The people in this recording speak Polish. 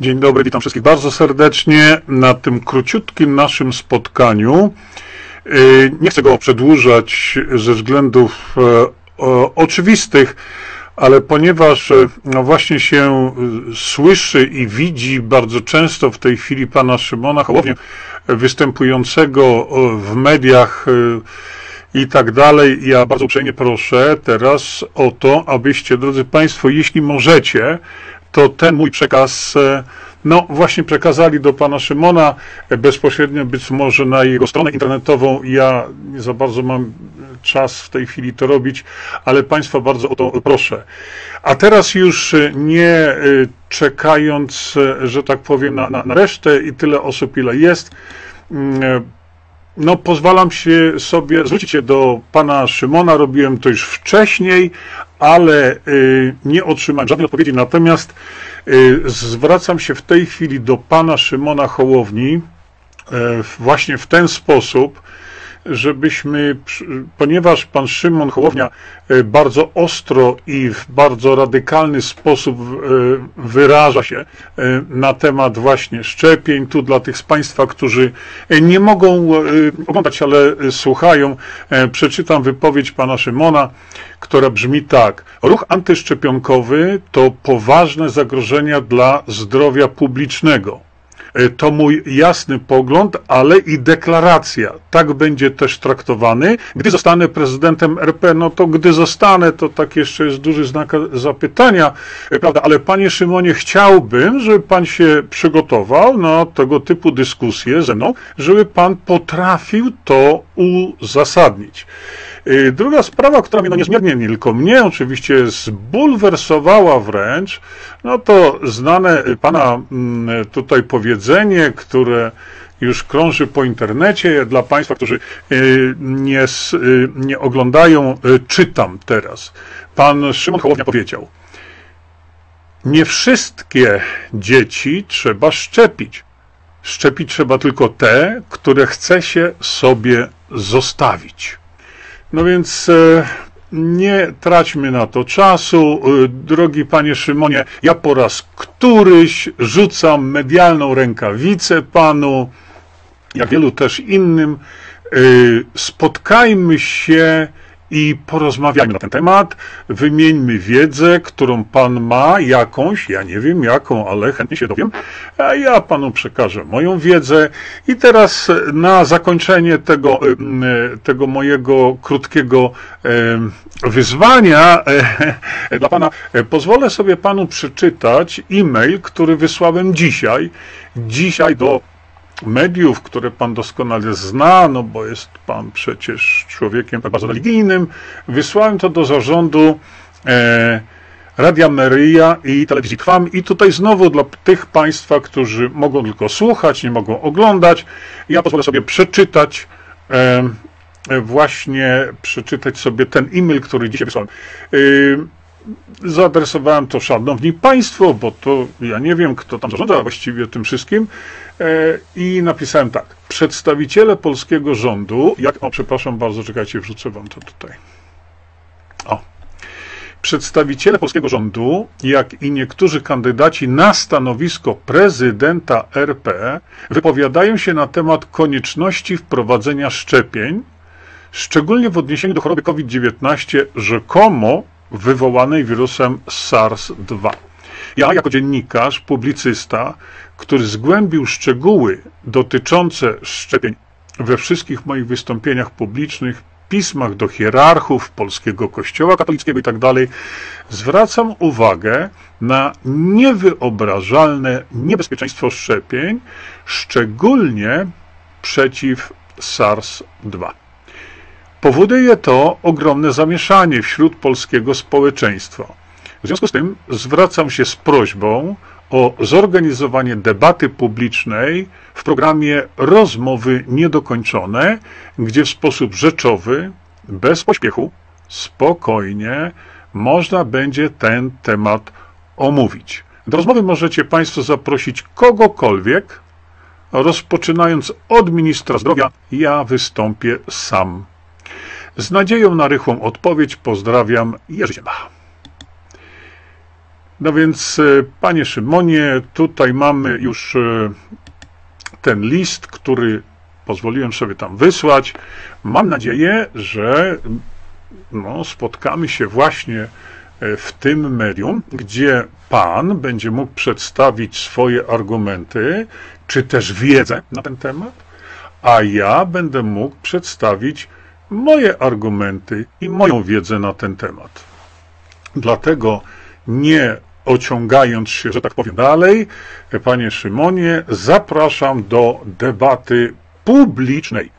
Dzień dobry, witam wszystkich bardzo serdecznie na tym króciutkim naszym spotkaniu. Y, nie chcę go przedłużać ze względów e, oczywistych, ale ponieważ e, no właśnie się e, słyszy i widzi bardzo często w tej chwili pana Szymona Hołownię występującego w mediach i tak dalej, ja bardzo uprzejmie proszę teraz o to, abyście, drodzy Państwo, jeśli możecie, to ten mój przekaz, e, no właśnie przekazali do pana Szymona e, bezpośrednio, być może na jego stronę internetową. Ja nie za bardzo mam czas w tej chwili to robić, ale państwa bardzo o to proszę. A teraz już e, nie czekając, że tak powiem, na, na, na resztę i tyle osób, ile jest, mm, no, pozwalam się sobie zwrócić się do pana Szymona, robiłem to już wcześniej, ale y, nie otrzymałem żadnej odpowiedzi. Natomiast y, zwracam się w tej chwili do pana Szymona Hołowni y, właśnie w ten sposób, żebyśmy, ponieważ pan Szymon Hołownia e, bardzo ostro i w bardzo radykalny sposób e, wyraża się e, na temat właśnie szczepień, tu dla tych z Państwa, którzy nie mogą oglądać, ale słuchają, przeczytam wypowiedź pana Szymona, która brzmi tak. Ruch antyszczepionkowy to poważne zagrożenia dla zdrowia publicznego. E, to mój jasny pogląd, ale i deklaracja. Tak będzie też traktowany. Gdy zostanę prezydentem RP, no to gdy zostanę, to tak jeszcze jest duży znak zapytania, e, prawda? Ale panie Szymonie, chciałbym, żeby pan się przygotował na tego typu dyskusję ze mną, żeby pan potrafił to uzasadnić. Y, druga sprawa, która mnie no niezmiernie, nie tylko mnie oczywiście zbulwersowała wręcz, no to znane pana mm, tutaj powiedzenie, które już krąży po internecie. Dla Państwa, którzy y, nie, y, nie oglądają, czytam teraz. Pan Szymon Hołownia powiedział, nie wszystkie dzieci trzeba szczepić. Szczepić trzeba tylko te, które chce się sobie zostawić. No więc e, nie traćmy na to czasu. E, drogi panie Szymonie, ja po raz któryś rzucam medialną rękawicę panu, jak wielu też innym. E, spotkajmy się i porozmawiajmy na ten temat, wymieńmy wiedzę, którą Pan ma, jakąś, ja nie wiem jaką, ale chętnie się dowiem, a ja Panu przekażę moją wiedzę. I teraz na zakończenie tego, tego mojego krótkiego wyzwania dla Pana, pozwolę sobie Panu przeczytać e-mail, który wysłałem dzisiaj, dzisiaj do mediów, które pan doskonale zna, no bo jest pan przecież człowiekiem bardzo religijnym, wysłałem to do zarządu e, Radia Maryja i Telewizji Trwam. I tutaj znowu dla tych państwa, którzy mogą tylko słuchać, nie mogą oglądać, ja pozwolę sobie przeczytać e, właśnie przeczytać sobie ten e-mail, który dzisiaj wysłałem. E, zaadresowałem to szanowni państwo, bo to ja nie wiem, kto tam zarządza właściwie tym wszystkim. E, I napisałem tak. Przedstawiciele polskiego rządu, jak, o przepraszam bardzo, czekajcie, wrzucę wam to tutaj. O. Przedstawiciele polskiego rządu, jak i niektórzy kandydaci na stanowisko prezydenta RP, wypowiadają się na temat konieczności wprowadzenia szczepień, szczególnie w odniesieniu do choroby COVID-19 rzekomo wywołanej wirusem SARS-2. Ja, jako dziennikarz, publicysta, który zgłębił szczegóły dotyczące szczepień we wszystkich moich wystąpieniach publicznych, pismach do hierarchów polskiego kościoła katolickiego i tak zwracam uwagę na niewyobrażalne niebezpieczeństwo szczepień, szczególnie przeciw SARS-2. Powoduje to ogromne zamieszanie wśród polskiego społeczeństwa. W związku z tym zwracam się z prośbą o zorganizowanie debaty publicznej w programie Rozmowy Niedokończone, gdzie w sposób rzeczowy, bez pośpiechu, spokojnie można będzie ten temat omówić. Do rozmowy możecie Państwo zaprosić kogokolwiek, rozpoczynając od ministra zdrowia, ja wystąpię sam. Z nadzieją na rychłą odpowiedź pozdrawiam Jerzy Ziemba. No więc, e, panie Szymonie, tutaj mamy już e, ten list, który pozwoliłem sobie tam wysłać. Mam nadzieję, że no, spotkamy się właśnie e, w tym medium, gdzie Pan będzie mógł przedstawić swoje argumenty, czy też wiedzę na ten temat, a ja będę mógł przedstawić moje argumenty i moją wiedzę na ten temat. Dlatego nie ociągając się, że tak powiem, dalej, panie Szymonie, zapraszam do debaty publicznej.